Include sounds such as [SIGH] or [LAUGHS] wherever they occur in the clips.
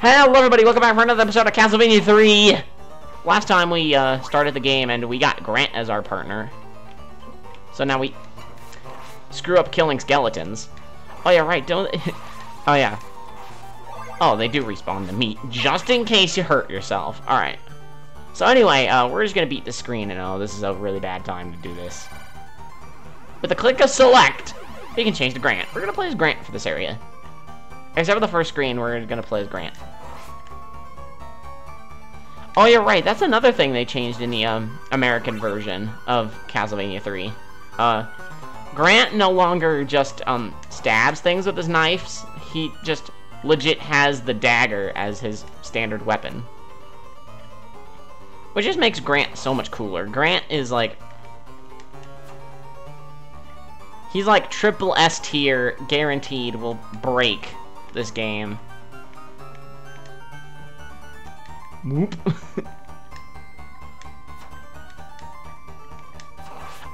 Hello everybody, welcome back for another episode of Castlevania 3! Last time we uh, started the game and we got Grant as our partner. So now we screw up killing skeletons. Oh yeah, right, don't... [LAUGHS] oh yeah. Oh, they do respawn the meat, just in case you hurt yourself. Alright. So anyway, uh, we're just gonna beat the screen and oh, this is a really bad time to do this. With the click of select, we can change to Grant. We're gonna play as Grant for this area. Except for the first screen, we're gonna play as Grant. Oh, you're right. That's another thing they changed in the um, American version of Castlevania 3. Uh, Grant no longer just um, stabs things with his knives. He just legit has the dagger as his standard weapon. Which just makes Grant so much cooler. Grant is like... He's like triple S tier, guaranteed will break this game. Whoop. [LAUGHS]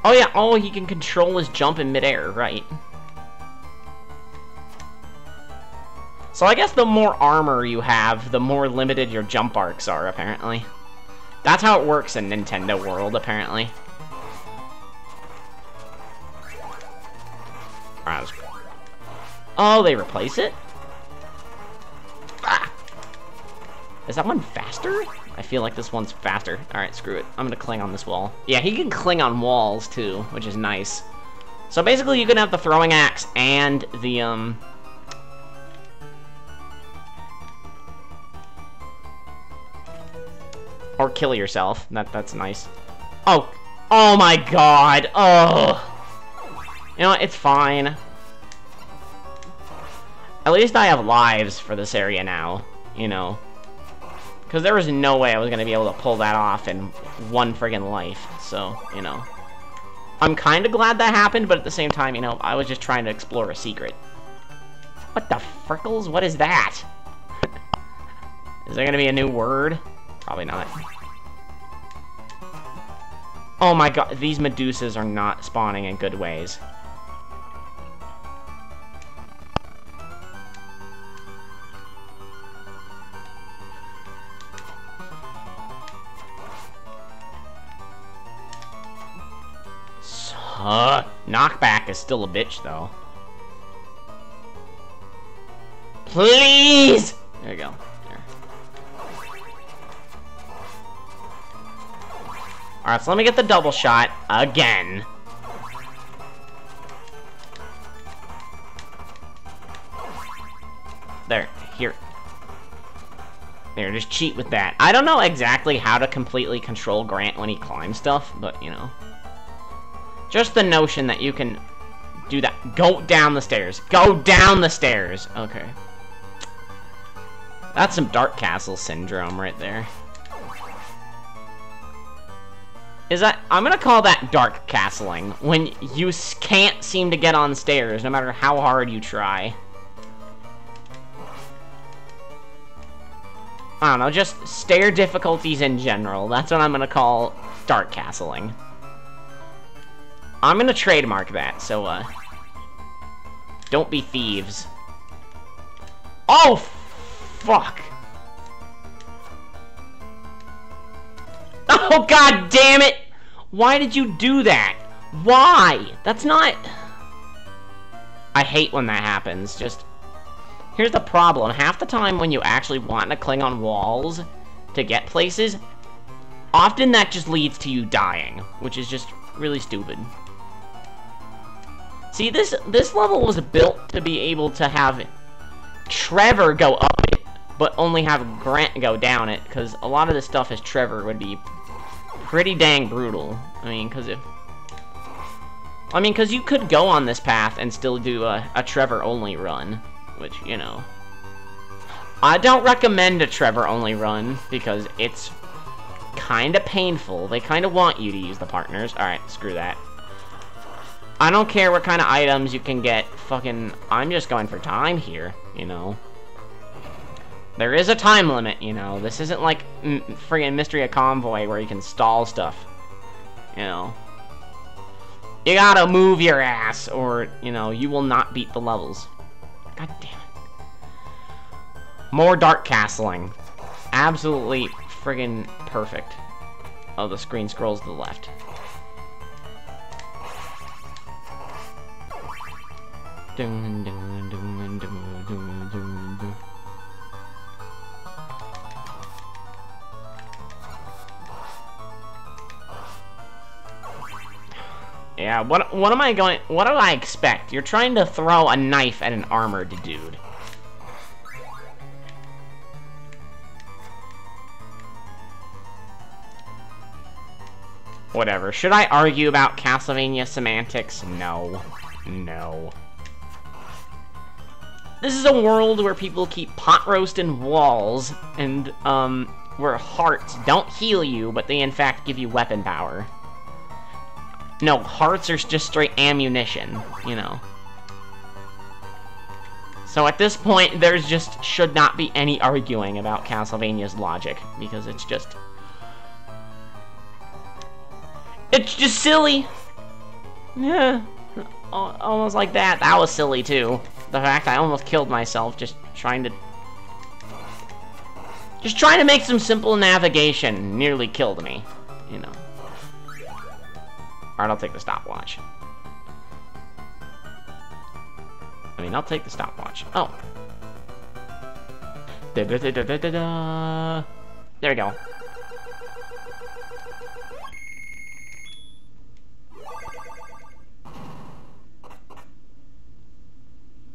oh yeah, oh, he can control his jump in midair, right. So I guess the more armor you have, the more limited your jump arcs are, apparently. That's how it works in Nintendo World, apparently. Oh, they replace it? Is that one faster? I feel like this one's faster. Alright, screw it. I'm gonna cling on this wall. Yeah, he can cling on walls, too, which is nice. So basically, you can have the throwing axe and the, um... Or kill yourself. That That's nice. Oh! Oh my god! Oh! You know what? It's fine. At least I have lives for this area now, you know. Because there was no way I was going to be able to pull that off in one friggin' life, so, you know. I'm kind of glad that happened, but at the same time, you know, I was just trying to explore a secret. What the frickles? What is that? [LAUGHS] is there going to be a new word? Probably not. Oh my god, these Medusas are not spawning in good ways. Knockback is still a bitch, though. Please! There you go. Alright, so let me get the double shot again. There, here. There, just cheat with that. I don't know exactly how to completely control Grant when he climbs stuff, but, you know. Just the notion that you can do that. Go down the stairs. Go down the stairs. Okay. That's some Dark Castle syndrome right there. Is that... I'm gonna call that Dark Castling. When you can't seem to get on stairs, no matter how hard you try. I don't know, just stair difficulties in general. That's what I'm gonna call Dark Castling. I'm gonna trademark that, so, uh... Don't be thieves. Oh, fuck! Oh, god damn it! Why did you do that? Why? That's not... I hate when that happens, just... Here's the problem. Half the time when you actually want to cling on walls to get places, often that just leads to you dying, which is just really stupid. See, this this level was built to be able to have Trevor go up it, but only have Grant go down it, because a lot of this stuff as Trevor would be pretty dang brutal. I mean, because if... I mean, because you could go on this path and still do a, a Trevor-only run, which, you know... I don't recommend a Trevor-only run, because it's kind of painful. They kind of want you to use the partners. Alright, screw that. I don't care what kind of items you can get. Fucking, I'm just going for time here, you know. There is a time limit, you know. This isn't like friggin' Mystery of Convoy where you can stall stuff. You know. You gotta move your ass or, you know, you will not beat the levels. God damn it. More dark castling. Absolutely friggin' perfect. Oh, the screen scrolls to the left. Yeah, what what am I going what do I expect? You're trying to throw a knife at an armored dude. Whatever. Should I argue about Castlevania semantics? No. No. This is a world where people keep pot roasting walls, and, um, where hearts don't heal you, but they in fact give you weapon power. No, hearts are just straight ammunition, you know. So at this point, there's just should not be any arguing about Castlevania's logic, because it's just... It's just silly! Yeah, almost like that. That was silly, too. The fact I almost killed myself just trying to... Just trying to make some simple navigation nearly killed me, you know. Alright, I'll take the stopwatch. I mean, I'll take the stopwatch. Oh. Da -da -da. There we go.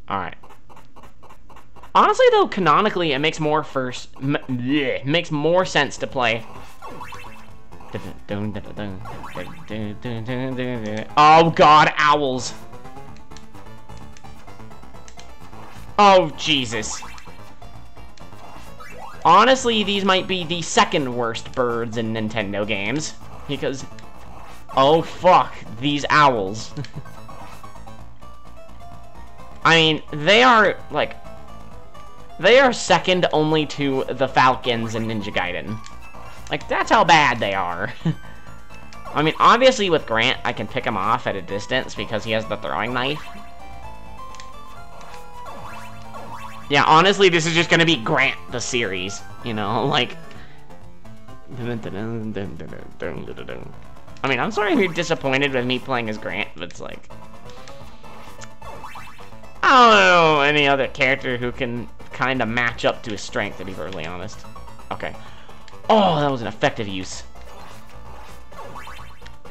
Alright. Honestly, though, canonically, it makes more first... Bleh, makes more sense to play Oh god, owls. Oh, Jesus. Honestly, these might be the second worst birds in Nintendo games. Because... Oh, fuck. These owls. [LAUGHS] I mean, they are, like... They are second only to the Falcons and Ninja Gaiden. Like, that's how bad they are. [LAUGHS] I mean, obviously with Grant, I can pick him off at a distance because he has the throwing knife. Yeah, honestly, this is just gonna be Grant, the series. You know, [LAUGHS] like... I mean, I'm sorry if you're disappointed with me playing as Grant, but it's like... I don't know any other character who can kind of match up to his strength, to be perfectly honest. Okay. Oh, that was an effective use.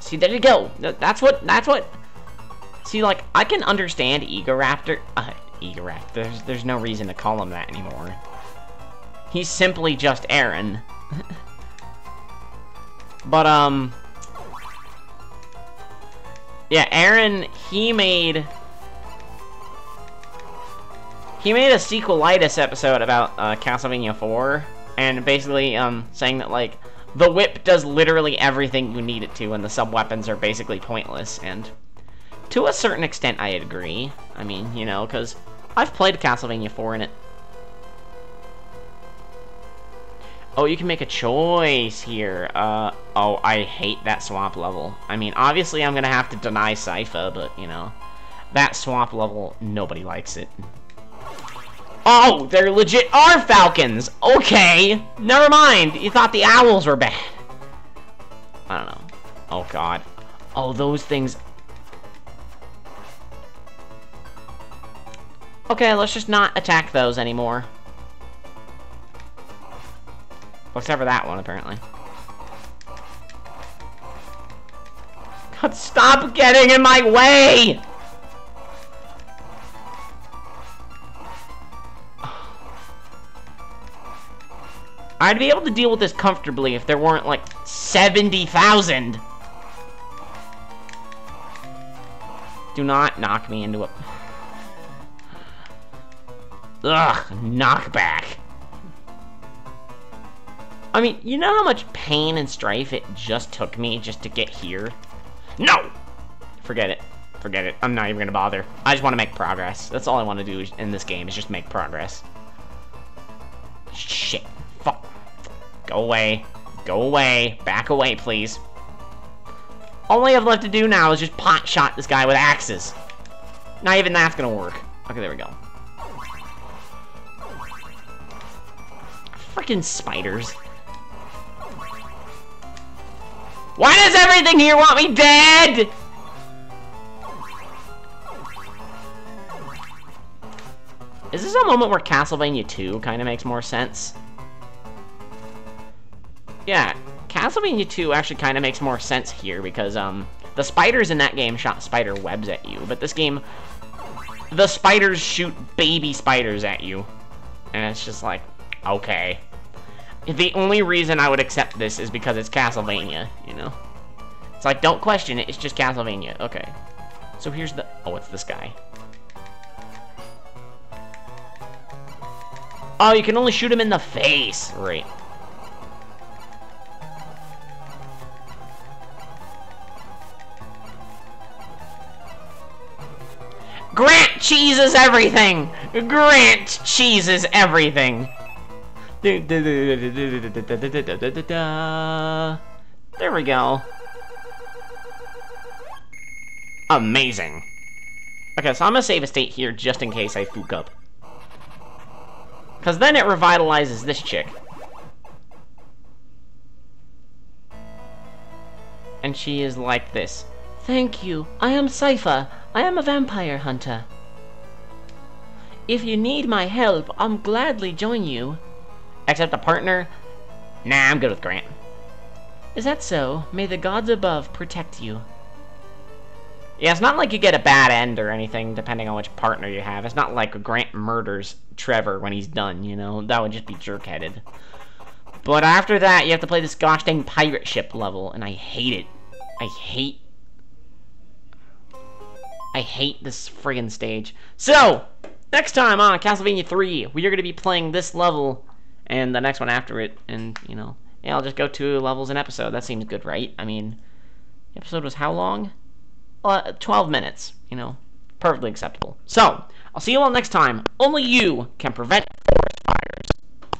See, there you go. That's what, that's what... See, like, I can understand Egoraptor... Uh, Egoraptor. There's, there's no reason to call him that anymore. He's simply just Aaron. [LAUGHS] but, um... Yeah, Aaron, he made... He made a sequelitis episode about uh, Castlevania 4 and basically um, saying that like the whip does literally everything you need it to, and the sub weapons are basically pointless. And to a certain extent, I agree. I mean, you know, because I've played Castlevania 4 in it. Oh, you can make a choice here. Uh, oh, I hate that swamp level. I mean, obviously I'm gonna have to deny Sypha, but, you know, that swamp level, nobody likes it. Oh, there legit are falcons! Okay! Never mind! You thought the owls were bad. I don't know. Oh, God. Oh, those things... Okay, let's just not attack those anymore. Except for that one, apparently. God, stop getting in my way! I'd be able to deal with this comfortably if there weren't, like, 70,000! Do not knock me into a... Ugh, knockback. I mean, you know how much pain and strife it just took me just to get here? No! Forget it. Forget it. I'm not even gonna bother. I just want to make progress. That's all I want to do in this game, is just make progress. Shit. Go away. Go away. Back away, please. All I have left to do now is just pot shot this guy with axes. Not even that's gonna work. Okay, there we go. Fucking spiders. Why does everything here want me dead? Is this a moment where Castlevania 2 kind of makes more sense? Yeah, Castlevania 2 actually kind of makes more sense here because um the spiders in that game shot spider webs at you, but this game the spiders shoot baby spiders at you. And it's just like, okay. The only reason I would accept this is because it's Castlevania, you know? It's like, don't question it, it's just Castlevania. Okay. So here's the... Oh, it's this guy. Oh, you can only shoot him in the face. Right. Grant cheeses everything! Grant cheeses everything! There we go. Amazing. Okay, so I'm gonna save a state here just in case I fook up. Because then it revitalizes this chick. And she is like this. Thank you. I am Sypha. I am a vampire hunter. If you need my help, I'm gladly join you. Except a partner? Nah, I'm good with Grant. Is that so? May the gods above protect you. Yeah, it's not like you get a bad end or anything, depending on which partner you have. It's not like Grant murders Trevor when he's done, you know? That would just be jerk-headed. But after that, you have to play this gosh dang pirate ship level, and I hate it. I hate... I hate this friggin' stage. So, next time on Castlevania 3, we are going to be playing this level, and the next one after it, and, you know... Yeah, I'll just go two levels an episode. That seems good, right? I mean, the episode was how long? uh, 12 minutes, you know, perfectly acceptable. So, I'll see you all next time. Only you can prevent forest fires.